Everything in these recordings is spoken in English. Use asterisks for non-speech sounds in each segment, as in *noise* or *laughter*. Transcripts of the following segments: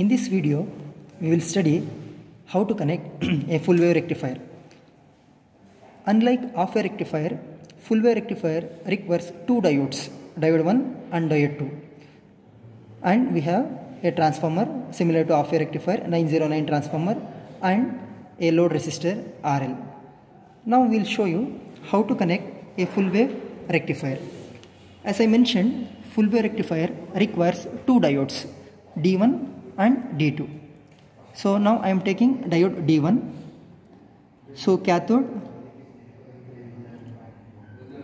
In this video, we will study how to connect *clears throat* a full wave rectifier. Unlike half wave rectifier, full wave rectifier requires two diodes, diode 1 and diode 2. And we have a transformer similar to half wave rectifier 909 transformer and a load resistor RL. Now we will show you how to connect a full wave rectifier. As I mentioned, full wave rectifier requires two diodes D1 and D2. So now I am taking diode D1. So cathode,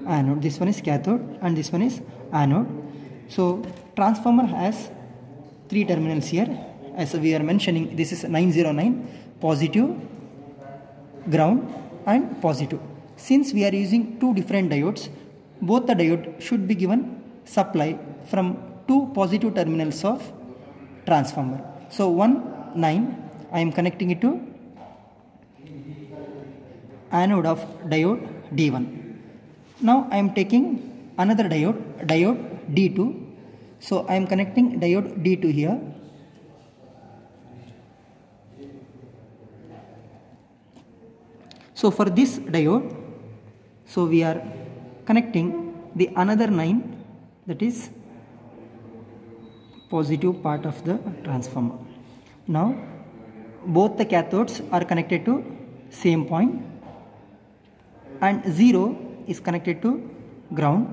anode. This one is cathode and this one is anode. So transformer has three terminals here. As we are mentioning, this is 909 positive, ground and positive. Since we are using two different diodes, both the diode should be given supply from two positive terminals of transformer. So 1 9 I am connecting it to anode of diode D1. Now I am taking another diode, diode D2. So I am connecting diode D2 here. So for this diode, so we are connecting the another 9 that is positive part of the transformer. Now both the cathodes are connected to same point and 0 is connected to ground.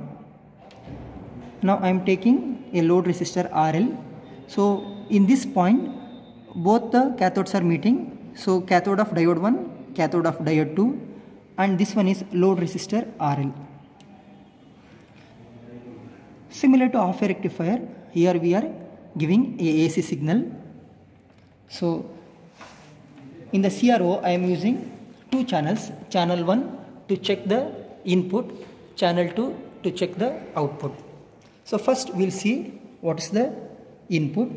Now I am taking a load resistor RL. So in this point both the cathodes are meeting. So cathode of diode 1, cathode of diode 2 and this one is load resistor RL. Similar to half a rectifier, here we are giving a AC signal. So in the CRO I am using two channels, channel 1 to check the input, channel 2 to check the output. So first we will see what is the input.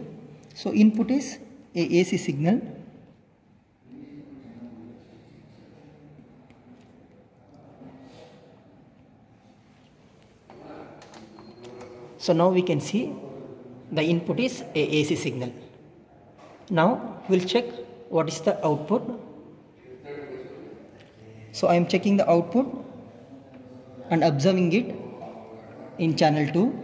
So input is a AC signal So now we can see the input is a AC signal. Now we'll check what is the output. So I am checking the output and observing it in channel 2.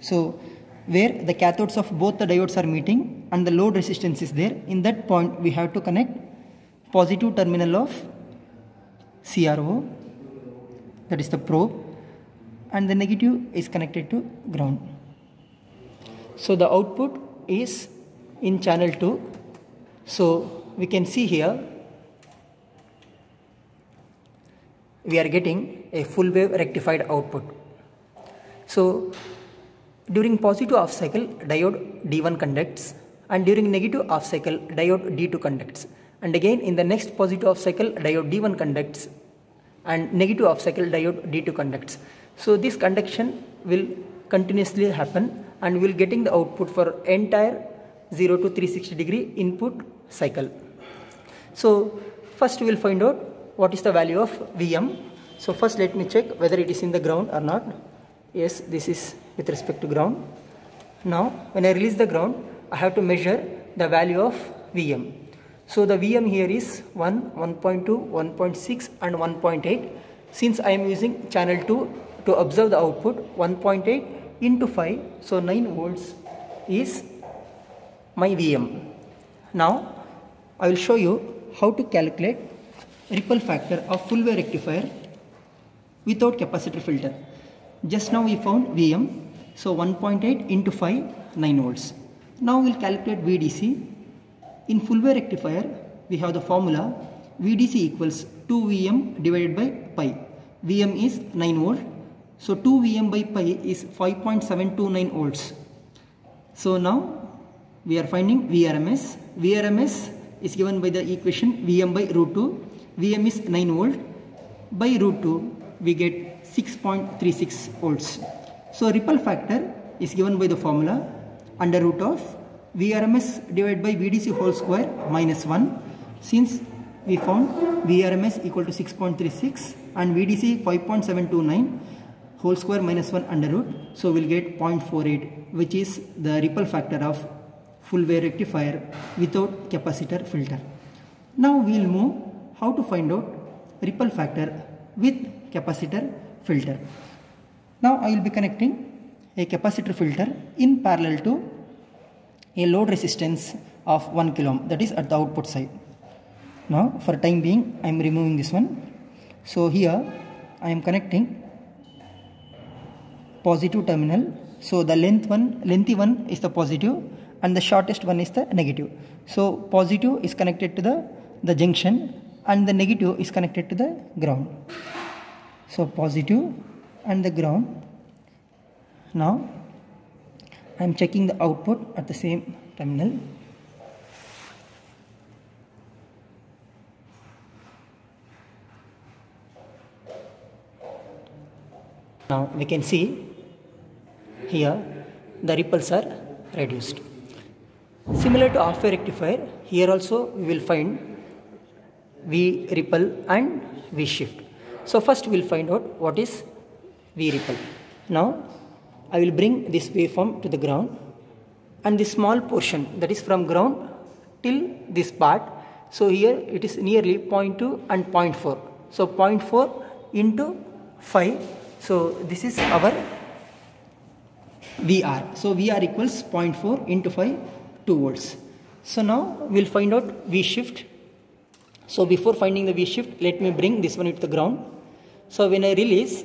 So where the cathodes of both the diodes are meeting and the load resistance is there in that point we have to connect positive terminal of CRO that is the probe and the negative is connected to ground. So the output is in channel 2. So we can see here we are getting a full wave rectified output. So during positive half cycle diode D1 conducts and during negative half cycle diode D2 conducts and again in the next positive half cycle diode D1 conducts and negative half cycle diode D2 conducts. So this conduction will continuously happen and we will getting the output for entire 0 to 360 degree input cycle. So first we will find out what is the value of Vm. So first let me check whether it is in the ground or not. Yes, this is with respect to ground. Now when I release the ground, I have to measure the value of Vm. So the Vm here is 1, 1.2, 1.6 and 1.8. Since I am using channel 2 to observe the output 1.8 into 5 so 9 volts is my VM. Now I will show you how to calculate ripple factor of full wave rectifier without capacitor filter. Just now we found VM so 1.8 into 5 9 volts. Now we will calculate VDC. In full wave rectifier we have the formula VDC equals 2 VM divided by pi. VM is 9 volt so 2 Vm by pi is 5.729 volts. So now we are finding VRMS. VRMS is given by the equation Vm by root 2. Vm is 9 volt. By root 2 we get 6.36 volts. So ripple factor is given by the formula under root of VRMS divided by VDC whole square minus 1. Since we found VRMS equal to 6.36 and VDC 5.729 whole square minus 1 under root. So we'll get 0.48 which is the ripple factor of full wave rectifier without capacitor filter. Now we will move how to find out ripple factor with capacitor filter. Now I will be connecting a capacitor filter in parallel to a load resistance of 1 kilo ohm that is at the output side. Now for time being I am removing this one. So here I am connecting positive terminal. So the length one lengthy one is the positive and the shortest one is the negative. So positive is connected to the, the junction and the negative is connected to the ground. So positive and the ground. Now I am checking the output at the same terminal. Now we can see here the ripples are reduced. Similar to half wave rectifier, here also we will find V ripple and V shift. So first we will find out what is V ripple. Now I will bring this waveform to the ground and this small portion that is from ground till this part. So here it is nearly 0.2 and 0.4. So 0.4 into 5. So this is our VR. So VR equals 0.4 into 5, 2 volts. So now we'll find out V shift. So before finding the V shift, let me bring this one into the ground. So when I release,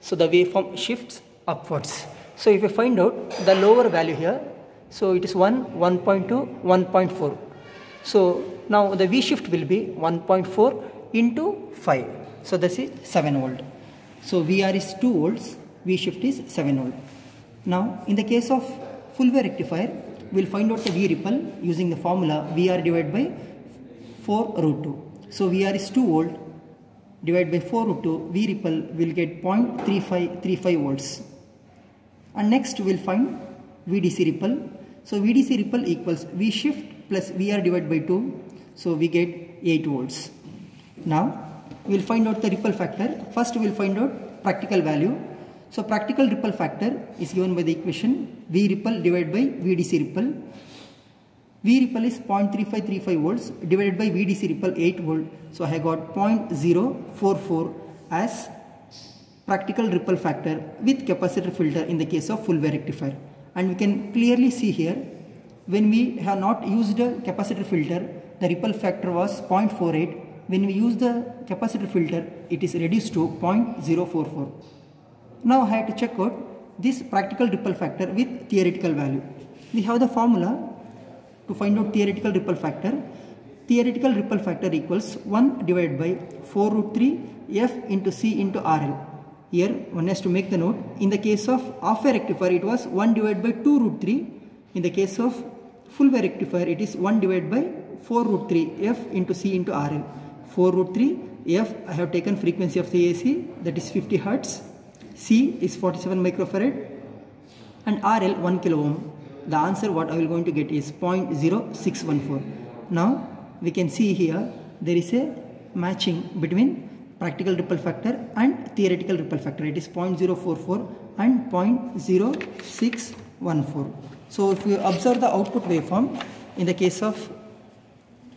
so the waveform shifts upwards. So if I find out the lower value here, so it is 1, 1.2, 1.4. So now the V shift will be 1.4 into 5. So this is 7 volt. So VR is 2 volts, V shift is 7 volt. Now in the case of full wave rectifier, we will find out the V ripple using the formula VR divided by 4 root 2. So VR is 2 volt divided by 4 root 2, V ripple will get 0.3535 volts. And next we will find VDC ripple. So VDC ripple equals V shift plus VR divided by 2. So we get 8 volts. Now we will find out the ripple factor. First we will find out practical value. So practical ripple factor is given by the equation V ripple divided by VDC ripple. V ripple is 0.3535 volts divided by VDC ripple 8 volt. So I have got 0.044 as practical ripple factor with capacitor filter in the case of full wave rectifier. And we can clearly see here when we have not used a capacitor filter the ripple factor was 0.48 when we use the capacitor filter it is reduced to 0.044. Now I have to check out this practical ripple factor with theoretical value. We have the formula to find out theoretical ripple factor. Theoretical ripple factor equals 1 divided by 4 root 3 F into C into RL. Here one has to make the note. In the case of half wave rectifier it was 1 divided by 2 root 3. In the case of full wave rectifier it is 1 divided by 4 root 3 F into C into RL. 4 root 3 F I have taken frequency of the AC that is 50 Hertz. C is 47 microfarad and RL 1 kilo ohm. The answer what I will going to get is 0.0614. Now we can see here there is a matching between practical ripple factor and theoretical ripple factor. It is 0.044 and 0.0614. So if you observe the output waveform in the case of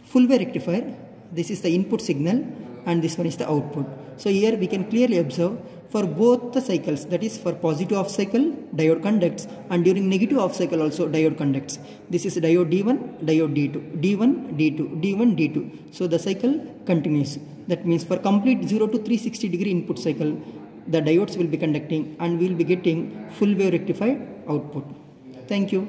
full wave rectifier this is the input signal and this one is the output. So here we can clearly observe for both the cycles that is for positive half cycle diode conducts and during negative half cycle also diode conducts. This is diode D1, diode D2, D1, D2, D1, D2. So the cycle continues. That means for complete 0 to 360 degree input cycle the diodes will be conducting and we will be getting full wave rectified output. Thank you.